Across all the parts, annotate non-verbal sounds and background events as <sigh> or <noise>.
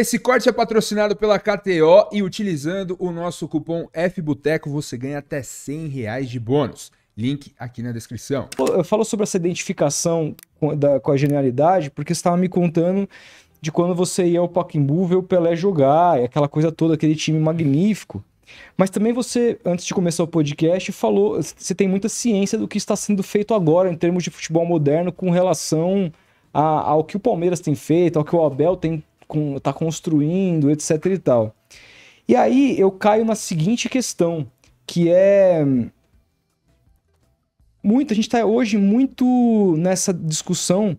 Esse corte é patrocinado pela KTO e utilizando o nosso cupom FBUTECO você ganha até 100 reais de bônus. Link aqui na descrição. Eu falo sobre essa identificação com, da, com a genialidade porque você estava me contando de quando você ia ao Pacaembu ver o Pelé jogar, e aquela coisa toda, aquele time magnífico. Mas também você, antes de começar o podcast, falou, você tem muita ciência do que está sendo feito agora em termos de futebol moderno com relação a, ao que o Palmeiras tem feito, ao que o Abel tem está construindo, etc e tal. E aí eu caio na seguinte questão, que é muito, a gente está hoje muito nessa discussão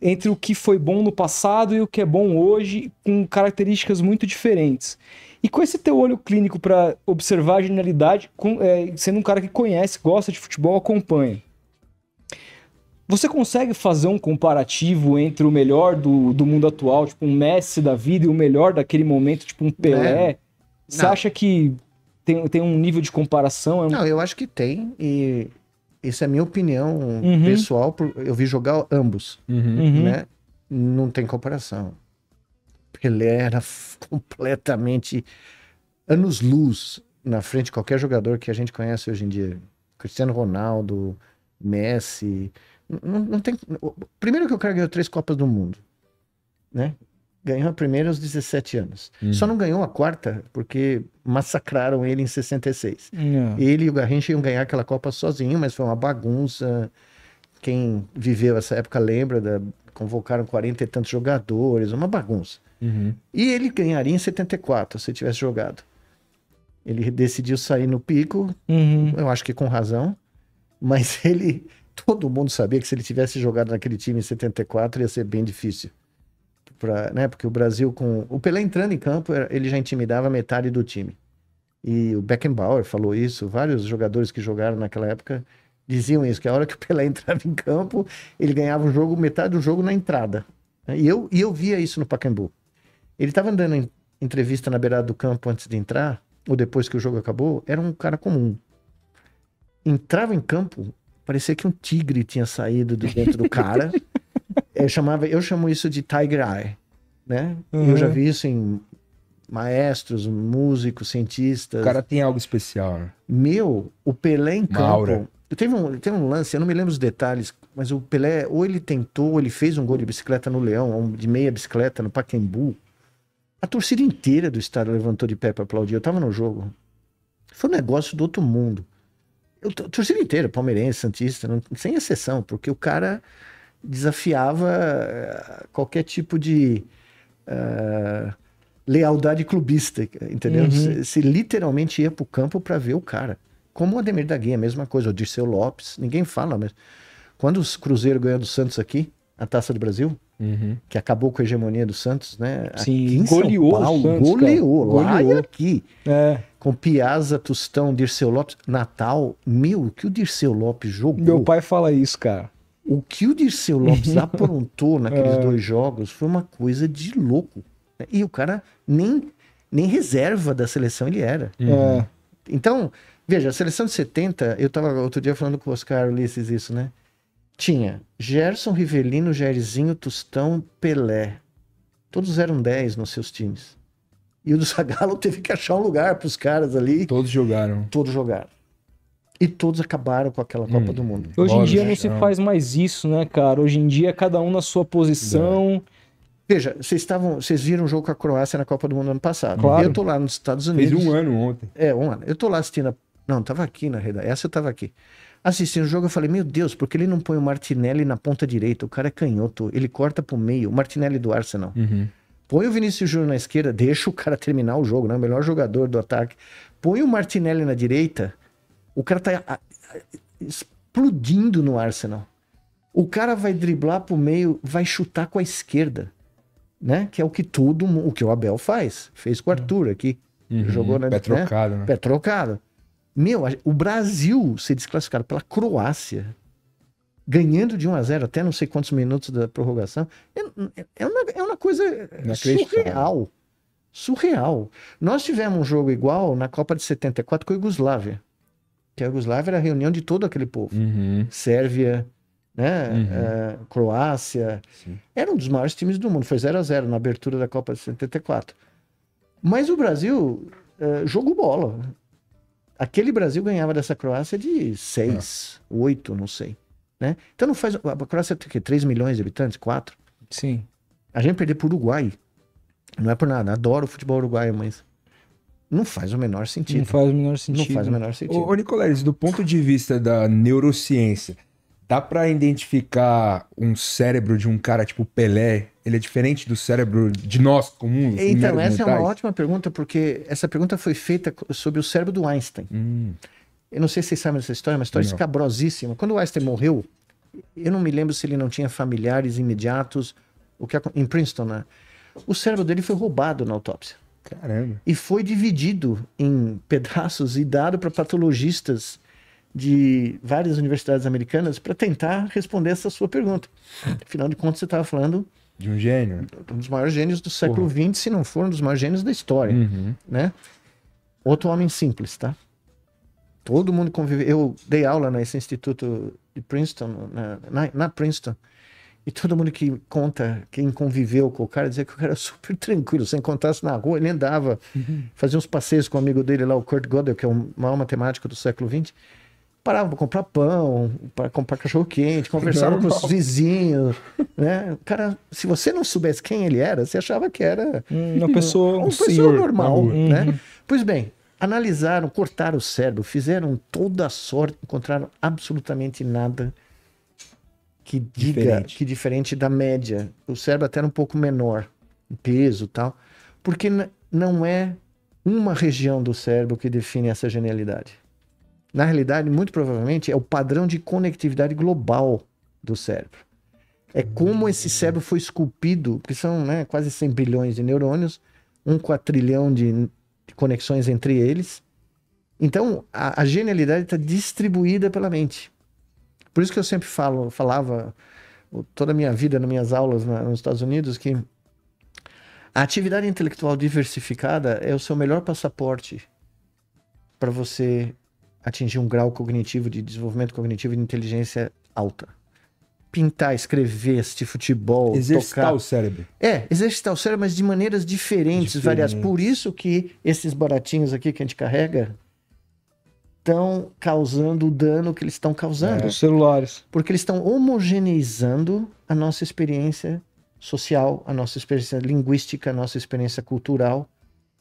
entre o que foi bom no passado e o que é bom hoje, com características muito diferentes. E com esse teu olho clínico para observar a genialidade, com, é, sendo um cara que conhece, gosta de futebol, acompanha. Você consegue fazer um comparativo entre o melhor do, do mundo atual, tipo um Messi da vida, e o melhor daquele momento, tipo um Pelé? É. Você acha que tem, tem um nível de comparação? Não, eu acho que tem. E isso é minha opinião uhum. pessoal. Eu vi jogar ambos. Uhum. uhum. Né? Não tem comparação. Pelé era completamente anos-luz na frente de qualquer jogador que a gente conhece hoje em dia. Cristiano Ronaldo, Messi, não, não tem. Primeiro que o cara ganhou três Copas do Mundo, né? Ganhou a primeira aos 17 anos. Hum. Só não ganhou a quarta porque massacraram ele em 66. Não. Ele e o Garrincha iam ganhar aquela Copa sozinho, mas foi uma bagunça. Quem viveu essa época lembra da convocaram 40 e tantos jogadores, uma bagunça. Uhum. E ele ganharia em 74 se tivesse jogado. Ele decidiu sair no pico, uhum. eu acho que com razão, mas <laughs> ele todo mundo sabia que se ele tivesse jogado naquele time em 74 ia ser bem difícil. Pra, né? Porque o Brasil, com o Pelé entrando em campo, ele já intimidava metade do time. E o Beckenbauer falou isso, vários jogadores que jogaram naquela época diziam isso, que a hora que o Pelé <laughs> entrava em campo, ele ganhava o jogo, metade do jogo na entrada. E eu, e eu via isso no Pacaembu. Ele estava andando em entrevista na beirada do campo antes de entrar, ou depois que o jogo acabou, era um cara comum. Entrava em campo, parecia que um tigre tinha saído de dentro do cara. <laughs> eu, chamava, eu chamo isso de Tiger Eye, né? Uhum. Eu já vi isso em maestros, músicos, cientistas. O cara tem algo especial, né? Meu, o Pelé em campo. Teve um, teve um lance, eu não me lembro os detalhes, mas o Pelé, ou ele tentou, ou ele fez um gol de bicicleta no Leão, de meia bicicleta no Pacaembu. A torcida inteira do estádio levantou de pé para aplaudir. Eu tava no jogo. Foi um negócio do outro mundo eu torcida inteira, palmeirense, santista, não, sem exceção, porque o cara desafiava eh, qualquer tipo de uh, lealdade clubista, entendeu? Uhum. Se, literalmente ia pro campo para ver o cara. Como o Ademir da Guia, a mesma coisa, o Dirceu Lopes, ninguém fala, mas quando o Cruzeiro ganhou do Santos aqui, a Taça do Brasil, uhum. que acabou com a hegemonia do Santos, né? Sim, goleou Paulo, Santos, goleou, lá goleou. e aqui. É com Piazza, Tostão, Dirceu Lopes, Natal. Meu, o que o Dirceu Lopes jogou? Meu pai fala isso, cara. O que o Dirceu Lopes <laughs> aprontou naqueles é. dois jogos foi uma coisa de louco. E o cara nem, nem reserva da seleção ele era. É. Então, veja, a seleção de 70, eu tava outro dia falando com o Oscar Ulisses isso, né? Tinha Gerson, Rivelino, Jairzinho, Tostão, Pelé. Todos eram 10 nos seus times. E o do <laughs> Zagallo teve que achar um lugar para os caras ali. Todos jogaram. Todos jogaram. E todos acabaram com aquela Copa hum. do Mundo. Hoje em dia não se faz mais isso, né, cara? Hoje em dia cada um na sua posição. Veja, vocês estavam, vocês viram o jogo com a Croácia na Copa do Mundo ano passado. Claro. Eu tô lá nos Estados Unidos. Fez um ano ontem. É, um ano. Eu tô lá assistindo. A... Não, tava aqui na rede. Essa eu tava aqui. Assistindo o jogo, eu falei, meu Deus, porque ele não põe o Martinelli na ponta direita? O cara é canhoto, ele corta pro meio. O Martinelli do Arsenal. Uhum. Põe o Vinícius Júnior na esquerda, deixa o cara terminar o jogo, né? O melhor jogador do ataque. Põe o Martinelli na direita, o cara tá explodindo no Arsenal. O cara vai driblar pro meio, vai chutar com a esquerda, né? Que é o que tudo, o que o Abel faz. Fez com o Arthur aqui. Uhum, jogou na pé trocado, né? Pé trocado. Meu, o Brasil ser desclassificado pela Croácia ganhando de 1 a 0 até não sei quantos minutos da prorrogação, é, é, uma, é uma coisa surreal. Surreal. Nós tivemos um jogo igual na Copa de 74 com a Iugoslávia. Que a Iugoslávia era a reunião de todo aquele povo. Uhum. Sérvia, né? Uhum. Uh, Croácia. Sim. Era um dos maiores times do mundo. Foi 0 a 0 na abertura da Copa de 74. Mas o Brasil uh, jogou bola. Aquele Brasil ganhava dessa Croácia de 6, 8, não sei. Né? Então não faz. A Croácia tem que 3 milhões de habitantes? 4? Sim. A gente perdeu pro Uruguai. Não é por nada. Adoro o futebol uruguaio, mas não faz o menor sentido. Não faz o menor sentido. Não faz o menor sentido. Ô, ô do ponto de vista da neurociência, dá para identificar um cérebro de um cara tipo Pelé? Ele é diferente do cérebro de nós comuns? Então, essa mentais? é uma ótima pergunta, porque essa pergunta foi feita sobre o cérebro do Einstein. Hum. Eu não sei se vocês sabem dessa história, é uma história não. escabrosíssima. Quando o Einstein morreu, eu não me lembro se ele não tinha familiares imediatos, o que em Princeton, né? O cérebro dele foi roubado na autópsia. Caramba. E foi dividido em pedaços e dado para patologistas de várias universidades americanas para tentar responder essa sua pergunta. Afinal de contas, você estava falando de um gênio, um dos maiores gênios do século XX, se não for um dos maiores gênios da história, uhum. né? Outro homem simples, tá? Todo mundo conviveu. Eu dei aula nesse instituto de Princeton, na, na, na Princeton, e todo mundo que conta, quem conviveu com o cara, dizia que o cara era super tranquilo. Se encontrasse na rua, ele andava, uhum. fazia uns passeios com o um amigo dele lá, o Kurt Gödel, que é o maior matemático do século XX. Parava para comprar pão, para comprar cachorro-quente, conversava Normal. com os vizinhos. Né? O cara, se você não soubesse quem ele era, você achava que era uma pessoa, uma um pessoa senhor, normal. Né? Uhum. Pois bem, analisaram, cortaram o cérebro, fizeram toda a sorte, encontraram absolutamente nada que diga diferente. que diferente da média. O cérebro até era um pouco menor, em peso tal, porque não é uma região do cérebro que define essa genialidade. Na realidade, muito provavelmente é o padrão de conectividade global do cérebro. É como esse hum. cérebro foi esculpido, porque são né, quase 100 bilhões de neurônios, um quatrilhão de, de conexões entre eles. Então, a, a genialidade está distribuída pela mente. Por isso que eu sempre falo, falava toda a minha vida nas minhas aulas na, nos Estados Unidos que a atividade intelectual diversificada é o seu melhor passaporte para você atingir um grau cognitivo de desenvolvimento cognitivo e de inteligência alta. Pintar, escrever, assistir futebol, exercitar tocar. o cérebro. É, exercitar o cérebro, mas de maneiras diferentes, variadas. Por isso que esses baratinhos aqui que a gente carrega, estão causando o dano que eles estão causando. É, os celulares. Porque eles estão homogeneizando a nossa experiência social, a nossa experiência linguística, a nossa experiência cultural.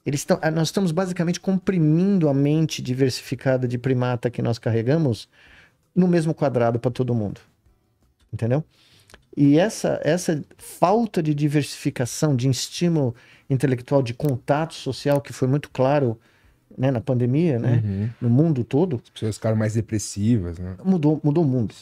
Eles estão, nós estamos basicamente comprimindo a mente diversificada de primata que nós carregamos no mesmo quadrado para todo mundo. Entendeu? E essa, essa falta de diversificação, de estímulo intelectual, de contato social, que foi muito claro né, na pandemia, né, uhum. no mundo todo. As pessoas ficaram mais depressivas, né? Mudou, mudou o mundo. Sim.